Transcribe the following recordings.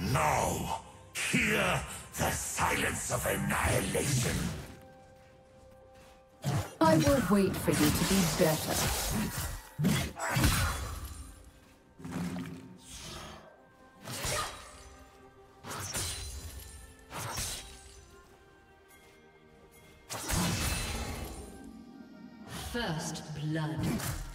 No! Hear the silence of annihilation! I will wait for you to be better. First blood.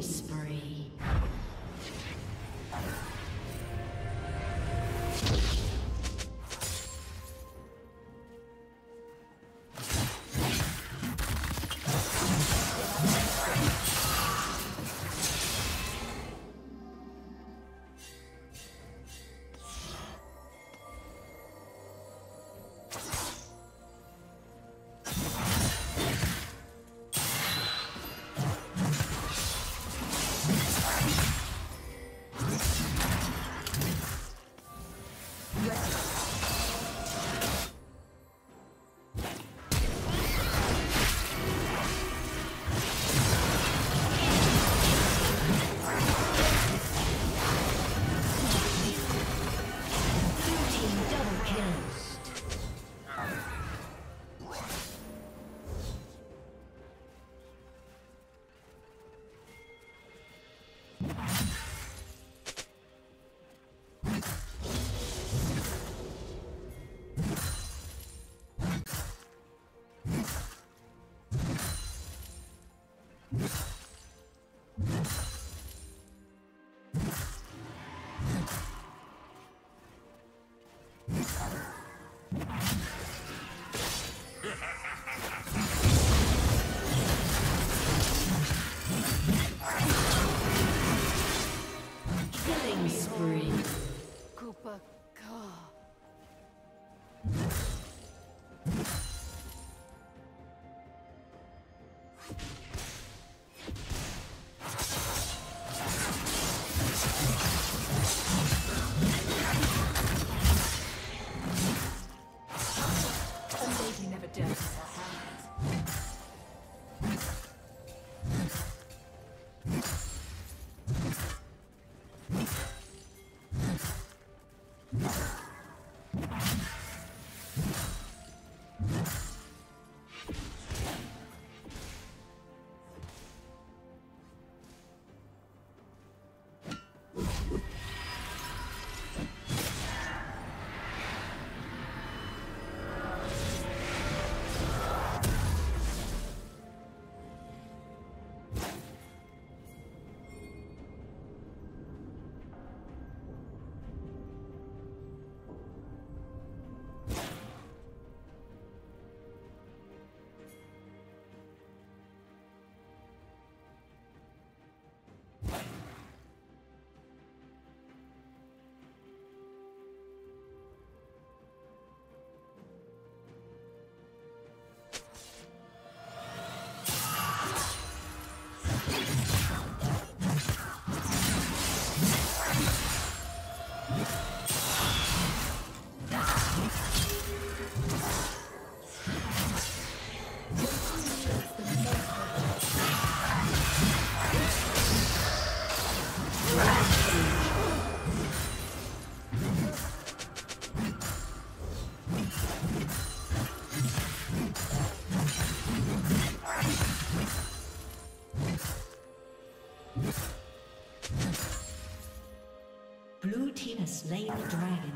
Killing. Spree. Slain the dragon.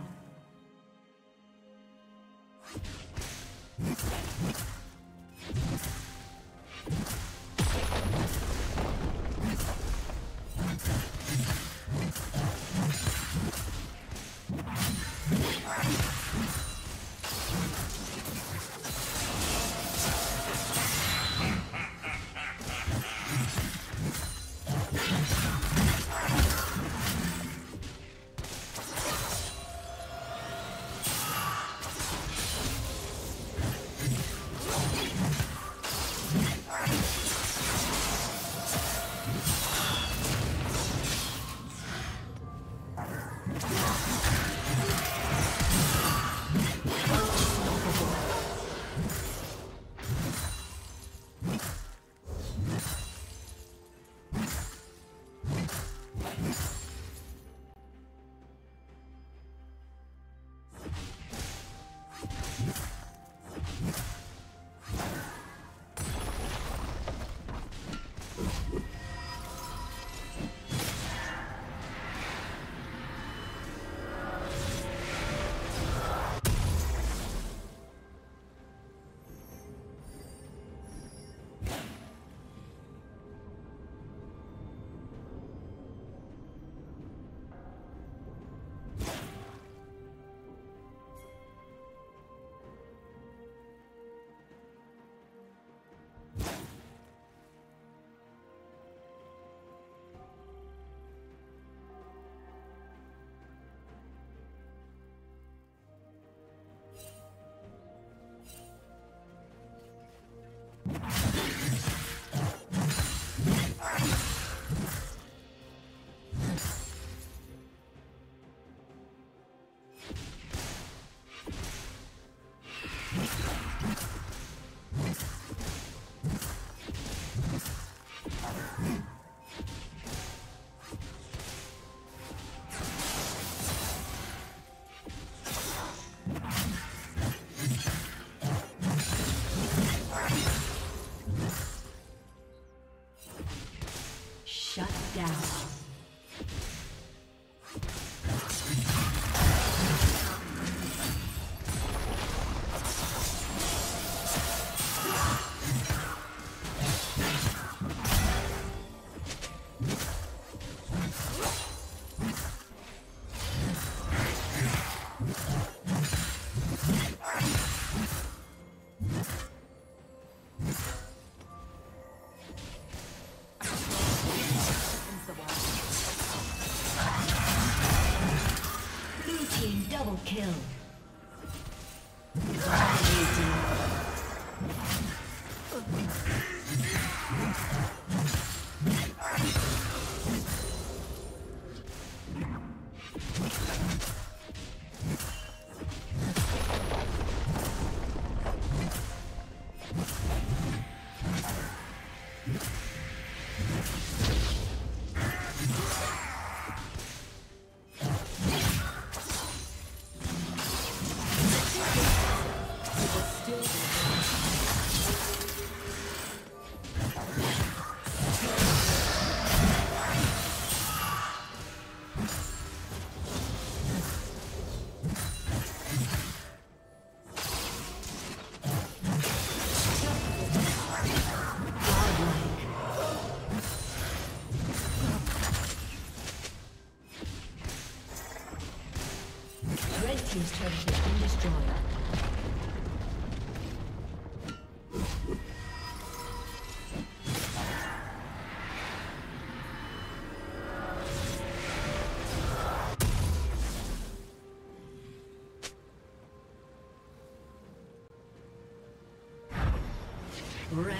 Kill.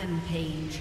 Rampage.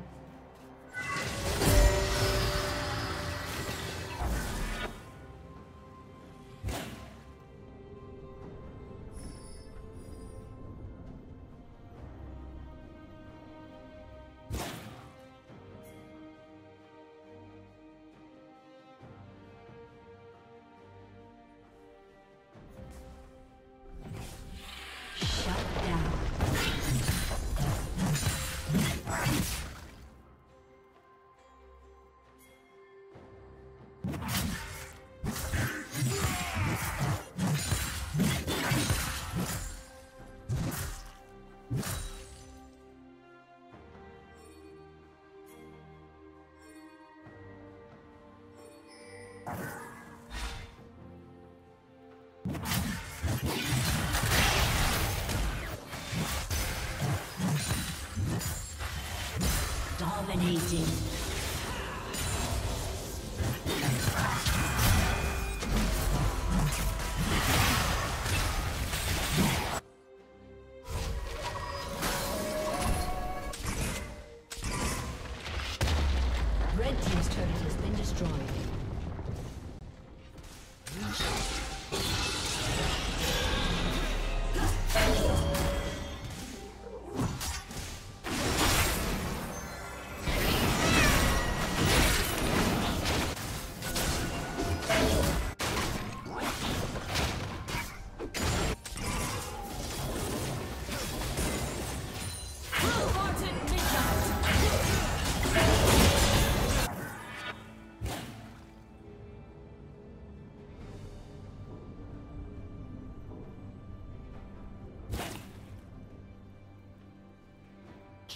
Dominating.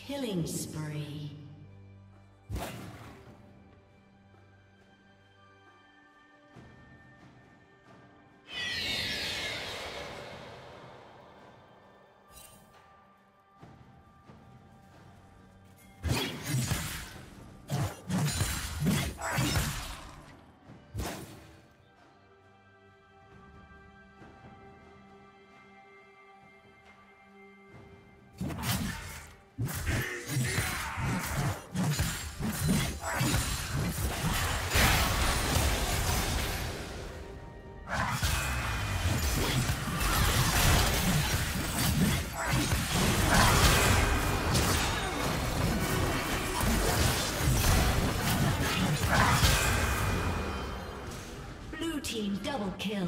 Killing spree. Double kill.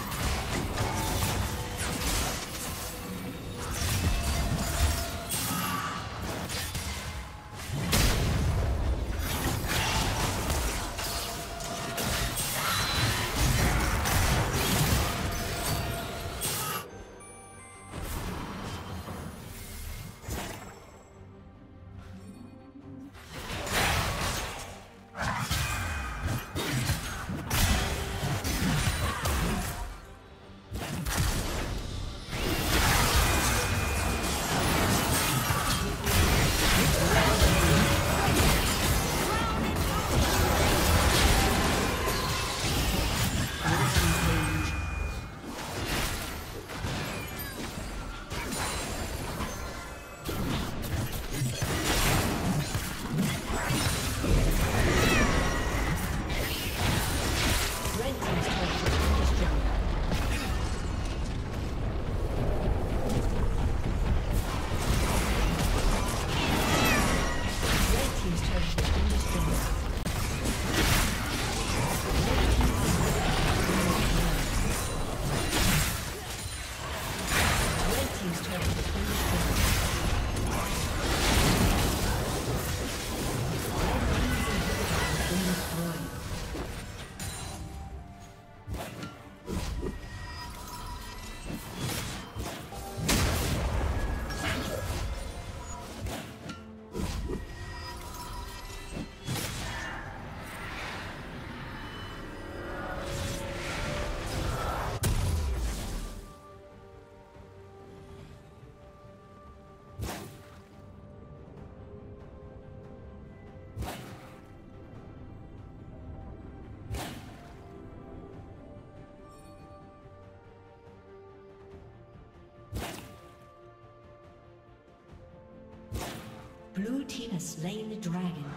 Slain the dragon.